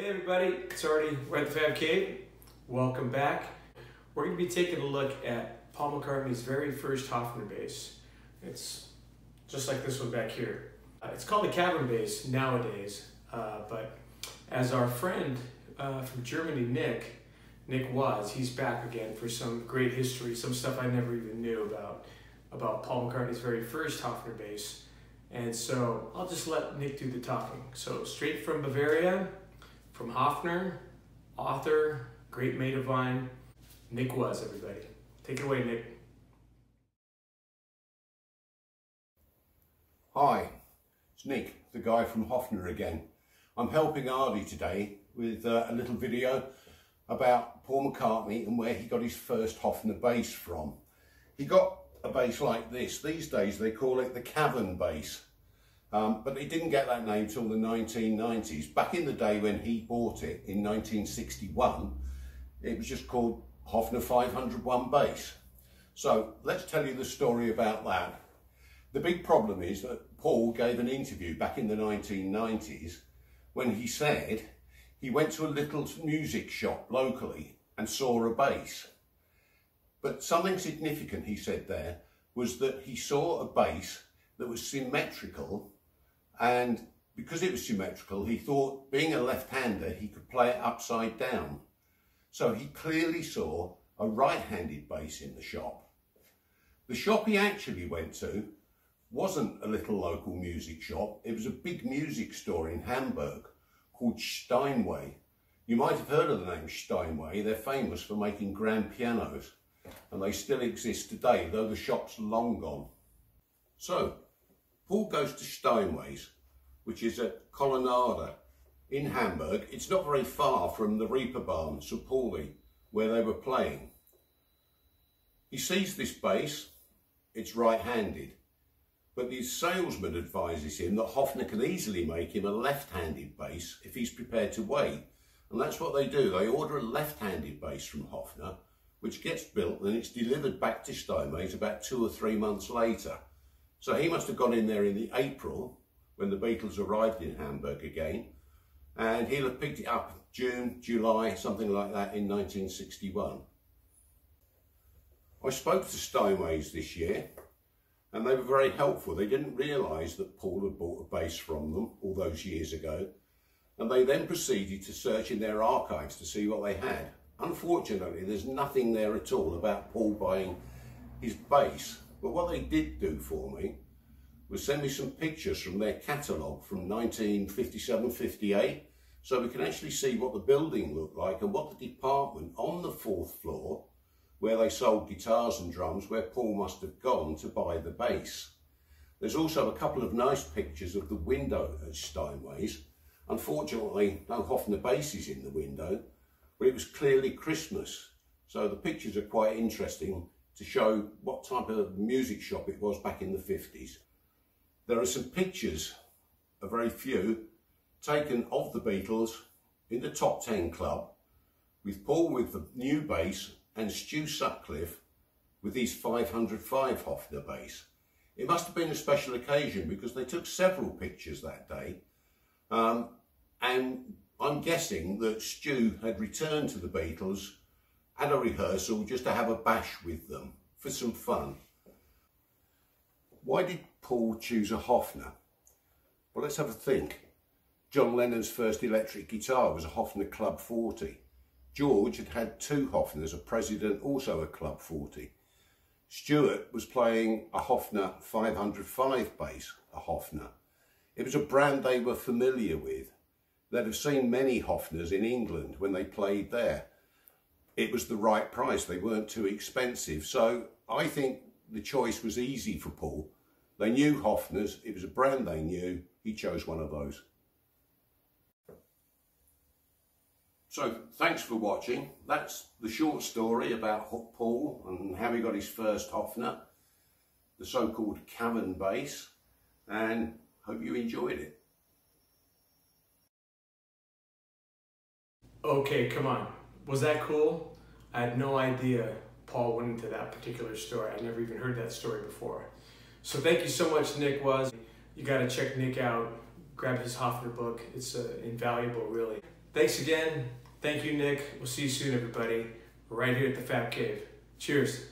Hey everybody, it's Ardy. The Fab Cave. Welcome back. We're going to be taking a look at Paul McCartney's very first Hofner bass. It's just like this one back here. Uh, it's called a cavern bass nowadays, uh, but as our friend uh, from Germany, Nick, Nick Wass, he's back again for some great history, some stuff I never even knew about, about Paul McCartney's very first Hofner bass. And so I'll just let Nick do the talking. So straight from Bavaria, from Hofner, author, great mate of mine, Nick Wass, everybody. Take it away, Nick. Hi, it's Nick, the guy from Hofner again. I'm helping Ardy today with uh, a little video about Paul McCartney and where he got his first Hofner bass from. He got a bass like this. These days they call it the cavern bass. Um, but he didn't get that name till the 1990s. Back in the day when he bought it in 1961, it was just called Hofner 501 bass. So let's tell you the story about that. The big problem is that Paul gave an interview back in the 1990s when he said he went to a little music shop locally and saw a bass. But something significant he said there was that he saw a bass that was symmetrical and because it was symmetrical he thought being a left-hander he could play it upside down. So he clearly saw a right-handed bass in the shop. The shop he actually went to wasn't a little local music shop, it was a big music store in Hamburg called Steinway. You might have heard of the name Steinway, they're famous for making grand pianos and they still exist today, though the shop's long gone. So, Paul goes to Steinway's, which is at Colonnade in Hamburg. It's not very far from the Reeperbahn, St. Pauli, where they were playing. He sees this bass, it's right-handed, but the salesman advises him that Hofner can easily make him a left-handed bass if he's prepared to wait. And that's what they do. They order a left-handed bass from Hofner, which gets built and it's delivered back to Steinway's about two or three months later. So he must have gone in there in the April when the Beatles arrived in Hamburg again and he'll have picked it up June, July, something like that in 1961. I spoke to Steinway's this year and they were very helpful. They didn't realise that Paul had bought a bass from them all those years ago and they then proceeded to search in their archives to see what they had. Unfortunately, there's nothing there at all about Paul buying his bass, but what they did do for me was send me some pictures from their catalogue from 1957-58 so we can actually see what the building looked like and what the department on the fourth floor where they sold guitars and drums where Paul must have gone to buy the bass. There's also a couple of nice pictures of the window at Steinway's. Unfortunately, no Hofner basses in the window, but it was clearly Christmas. So the pictures are quite interesting to show what type of music shop it was back in the 50s. There are some pictures, a very few, taken of the Beatles in the top 10 club with Paul with the new bass and Stu Sutcliffe with his 505 Hofner bass. It must have been a special occasion because they took several pictures that day um, and I'm guessing that Stu had returned to the Beatles at a rehearsal just to have a bash with them for some fun. Why did Paul choose a Hofner? Well, let's have a think. John Lennon's first electric guitar was a Hofner Club 40. George had had two Hofners, a President, also a Club 40. Stuart was playing a Hofner 505 bass, a Hofner. It was a brand they were familiar with. They'd have seen many Hofners in England when they played there. It was the right price, they weren't too expensive. So I think the choice was easy for Paul. They knew Hofners, it was a brand they knew, he chose one of those. So thanks for watching. That's the short story about Paul and how he got his first Hofner, the so-called cavern bass, and hope you enjoyed it. Okay, come on. Was that cool? I had no idea Paul went into that particular story. I never even heard that story before. So thank you so much, Nick Wass. You got to check Nick out. Grab his Hofner book. It's uh, invaluable, really. Thanks again. Thank you, Nick. We'll see you soon, everybody. Right here at the Fab Cave. Cheers.